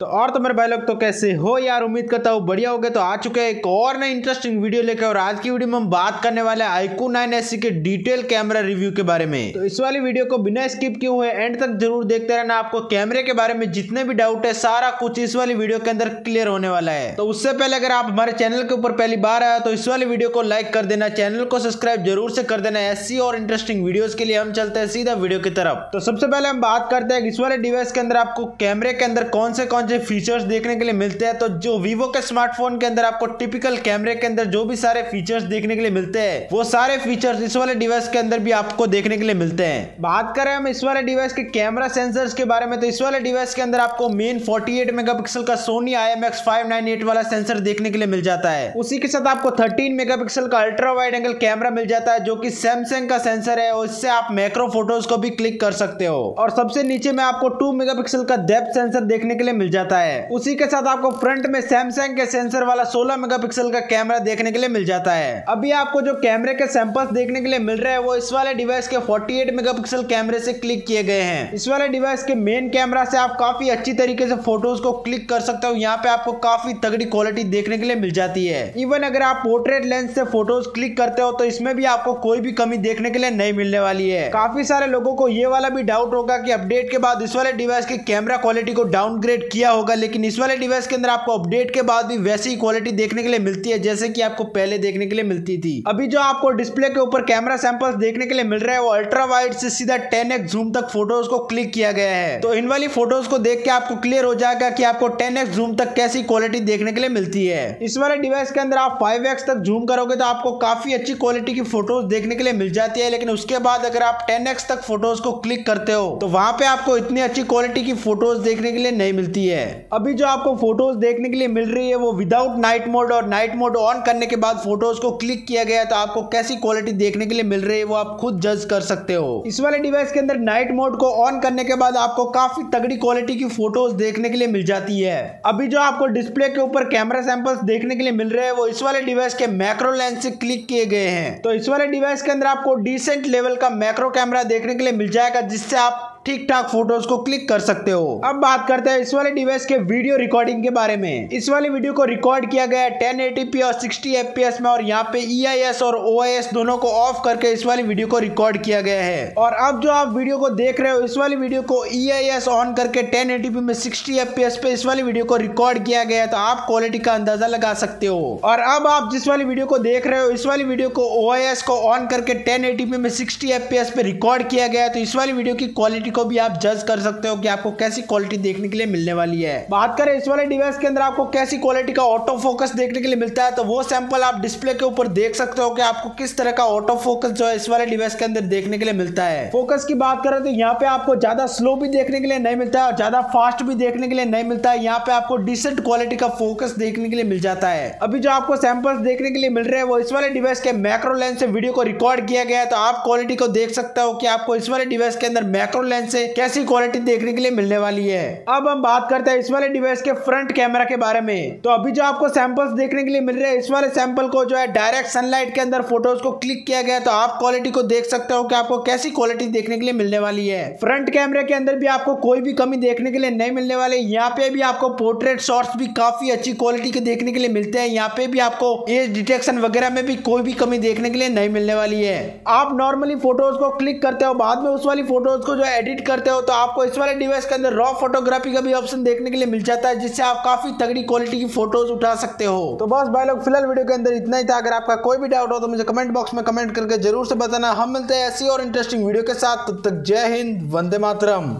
तो और तो मेरे भाई लोग तो कैसे हो यार? उम्मीद करता हूँ बढ़िया हो गए। तो आ चुके हैं एक और नई इंटरेस्टिंग वीडियो लेकर और आज की वीडियो में हम बात करने वाले हैं आईकू नाइन एस के डिटेल कैमरा रिव्यू के बारे में। तो इस वाली वीडियो को बिना स्किप किए हुए एंड तक ज़रूर देखते रहना। आपको कैमरे के बारे में जितने भी डाउट है, सारा कुछ इस वाली वीडियो के अंदर क्लियर होने वाला है। तो उससे पहले अगर आप हमारे चैनल के ऊपर पहली बार आया तो इस वाली वीडियो को लाइक कर देना। चैनल को सब्सक्राइब ज़रूर से कर देना। ऐसी और इंटरेस्टिंग वीडियो के लिए हम चलते हैं सीधा वीडियो की तरफ़। तो सबसे पहले हम बात करते हैं इस वाले डिवाइस के अंदर आपको कैमरे के अंदर कौन से कौन से फीचर्स देखने के लिए मिलते हैं तो जो वीवो के स्मार्टफ़ोन के अंदर आपको टिपिकल कैमरे के अंदर जो भी सारे फीचर्स देखने के लिए मिलते हैं, वो सारे फीचर्स इस वाले डिवाइस के अंदर भी आपको देखने के लिए मिलते हैं। बात करें हम इस वाले डिवाइस के कैमरा सेंसर्स के बारे में तो इस वाले डिवाइस के अंदर आपको मेन 48 मेगापिक्सल का सोनी आई एम वाला सेंसर देखने के लिए मिल जाता है। उसी के साथ आपको 13 मेगापिक्सल का अल्ट्रा वाइड एंगल कैमरा मिल जाता है, जो कि सैमसंग का सेंसर है, और इससे आप मैक्रो फ़ोटोज़ को भी क्लिक कर सकते हो। और सबसे नीचे में आपको टू मेगापिक्सल का डेप्थ सेंसर देखने के लिए मिल जाता है। उसी के साथ आपको फ्रंट में सैमसंग के सेंसर वाला 16 मेगापिक्सल का कैमरा देखने के लिए मिल जाता है। अभी आपको जो कैमरे के सैंपल्स देखने के लिए मिल रहे हैं, वो इस वाले डिवाइस के 48 मेगापिक्सल कैमरे से क्लिक किए गए हैं। इस वाले डिवाइस के मेन कैमरा से आप काफ़ी अच्छी तरीके से फ़ोटोज़ को क्लिक कर सकते हो। यहाँ पे आपको काफ़ी तगड़ी क्वालिटी देखने के लिए मिल जाती है। इवन अगर आप पोर्ट्रेट लेंस से फ़ोटोज़ क्लिक करते हो तो इसमें भी आपको कोई भी कमी देखने के लिए नहीं मिलने वाली है। काफ़ी सारे लोगों को ये वाला भी डाउट होगा की अपडेट के बाद इस वाले डिवाइस की कैमरा क्वालिटी को डाउनग्रेड किया होगा, लेकिन इस वाले डिवाइस के अंदर आपको अपडेट के बाद भी वैसी क्वालिटी देखने के लिए मिलती है, जैसे कि आपको पहले देखने के लिए मिलती थी। अभी जो आपको डिस्प्ले के ऊपर कैमरा सैंपल्स देखने के लिए मिल रहा है, वो अल्ट्रा वाइड से सीधा टेन एक्स जूम तक फ़ोटोज़ को क्लिक किया गया है। तो इन वाली फ़ोटोज़ को देख के आपको क्लियर हो जाएगा कि आपको टेन एक्स जूम तक कैसी क्वालिटी देखने के लिए मिलती है। इस वाले डिवाइस के अंदर आप फाइव एक्स तक जूम करोगे तो आपको काफ़ी अच्छी क्वालिटी की फ़ोटोज़ देखने के लिए मिल जाती है, लेकिन उसके बाद अगर आप टेन तक फ़ोटोज़ को क्लिक करते हो तो वहाँ पे आपको इतनी अच्छी क्वालिटी की फ़ोटोज़ देखने के लिए नहीं मिलती है। अभी जो आपको फ़ोटोज़ देखने के लिए मिल रही है, वो विदाउट नाइट मोड और नाइट मोड ऑन करने के बाद फ़ोटोज़ को क्लिक किया गया तो आपको कैसी क्वालिटी देखने के लिए मिल रही है, वो आप खुद जज कर सकते हो। इस वाले डिवाइस के अंदर नाइट मोड को ऑन करने के बाद आपको काफ़ी तगड़ी क्वालिटी की फ़ोटोज़ देखने के लिए मिल जाती है। अभी जो आपको डिस्प्ले के ऊपर कैमरा सैंपल्स देखने के लिए मिल रहे हैं, वो इस वाले डिवाइस के मैक्रो लेंस से क्लिक किए गए हैं। तो इस वाले डिवाइस के अंदर आपको डिसेंट लेवल का मैक्रो कैमरा देखने के लिए मिल जाएगा, जिससे आप ठीक ठाक फ़ोटोज़ को क्लिक कर सकते हो। अब बात करते हैं इस वाले डिवाइस के वीडियो रिकॉर्डिंग के बारे में। इस वाले वीडियो को रिकॉर्ड किया गया टेन और सिक्सटी एफ़ में और यहाँ पे ई e और OIS दोनों को ऑफ़ करके इस वाली वीडियो को रिकॉर्ड किया गया है। और अब जो आप वीडियो को देख रहे हो, इस वाली वीडियो को ई e ऑन करके टेन में सिक्सटी एफ़ पे इस वाली वीडियो को रिकॉर्ड किया गया है तो आप क्वालिटी का अंदाज़ा लगा सकते हो। और अब आप जिस वाली वीडियो को देख रहे हो, इस वाली वीडियो को OIS को ऑन करके टेन में सिक्सटी एफ़ पे रिकॉर्ड किया गया है तो इस वाली वीडियो की क्वालिटी क्वालिटी को भी आप जज कर सकते हो कि आपको कैसी क्वालिटी देखने के लिए मिलने वाली है। बात करें इस वाले डिवाइस के अंदर आपको कैसी क्वालिटी का ऑटो फोकस देखने के लिए मिलता है तो वो सैंपल आप डिस्प्ले के ऊपर देख सकते हो कि आपको किस तरह का ऑटो फोकस जो है इस वाले डिवाइस के अंदर देखने के लिए मिलता है। फोकस की बात करें तो यहाँ पे आपको ज़्यादा स्लो भी देखने के लिए नहीं मिलता है और ज़्यादा फास्ट भी देखने के लिए नहीं मिलता है। यहाँ पे आपको डिसेंट क्वालिटी का फोकस देखने के लिए मिल जाता है। अभी जो आपको सैंपल्स देखने के लिए मिल रहे हैं, वो इस वाले डिवाइस के मैक्रो लेंस से वीडियो को रिकॉर्ड किया गया है तो आप क्वालिटी को देख सकते हो कि आपको इस वाले डिवाइस के अंदर मैक्रो लेंस से कैसी क्वालिटी देखने के लिए मिलने वाली है। अब हम बात करते हैं इस वाले डिवाइस के फ्रंट कैमरा के बारे में। तो अभी जो आपको सैंपल्स देखने के लिए मिल रहे हैं, इस वाले सैंपल को जो है डायरेक्ट सनलाइट के अंदर फ़ोटोज़ को क्लिक किया गया तो आप क्वालिटी को देख सकते हो कि आपको कैसी क्वालिटी देखने के लिए मिलने वाली है। फ्रंट कैमरे के अंदर भी आपको कोई भी कमी देखने के लिए नहीं मिलने वाले। यहाँ पे भी आपको पोर्ट्रेट शॉर्ट्स भी काफ़ी अच्छी क्वालिटी के देखने के लिए मिलते हैं। यहाँ पे भी आपको एज डिटेक्शन वगैरह में भी कोई भी कमी देखने के लिए नहीं मिलने वाली है। आप नॉर्मली फ़ोटोज़ को क्लिक करते हो, बाद में उस वाली फ़ोटोज़ को जो एडिट करते हो तो आपको इस वाले डिवाइस के अंदर रॉ फोटोग्राफी का भी ऑप्शन देखने के लिए मिल जाता है, जिससे आप काफ़ी तगड़ी क्वालिटी की फ़ोटोज़ उठा सकते हो। तो बस भाई लोग, फ़िलहाल वीडियो के अंदर इतना ही था। अगर आपका कोई भी डाउट हो तो मुझे कमेंट बॉक्स में कमेंट करके ज़रूर से बताना। हम मिलते हैं ऐसी और इंटरेस्टिंग वीडियो के साथ। तब तक जय हिंद, वंदे मातरम।